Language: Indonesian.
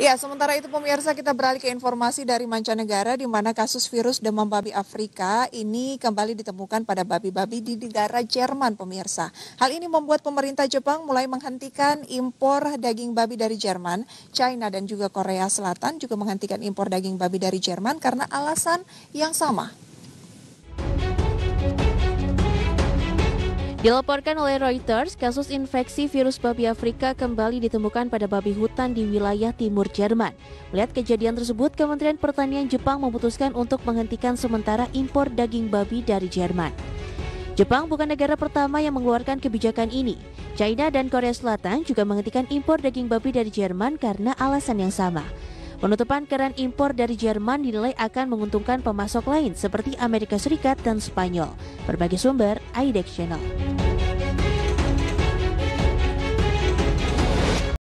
Ya, sementara itu pemirsa kita beralih ke informasi dari mancanegara di mana kasus virus demam babi Afrika ini kembali ditemukan pada babi-babi di negara Jerman pemirsa. Hal ini membuat pemerintah Jepang mulai menghentikan impor daging babi dari Jerman, China dan juga Korea Selatan juga menghentikan impor daging babi dari Jerman karena alasan yang sama. Dilaporkan oleh Reuters, kasus infeksi virus babi Afrika kembali ditemukan pada babi hutan di wilayah timur Jerman. Melihat kejadian tersebut, Kementerian Pertanian Jepang memutuskan untuk menghentikan sementara impor daging babi dari Jerman. Jepang bukan negara pertama yang mengeluarkan kebijakan ini. China dan Korea Selatan juga menghentikan impor daging babi dari Jerman karena alasan yang sama. Penutupan keran impor dari Jerman dinilai akan menguntungkan pemasok lain seperti Amerika Serikat dan Spanyol. Berbagai sumber, IDEX Channel.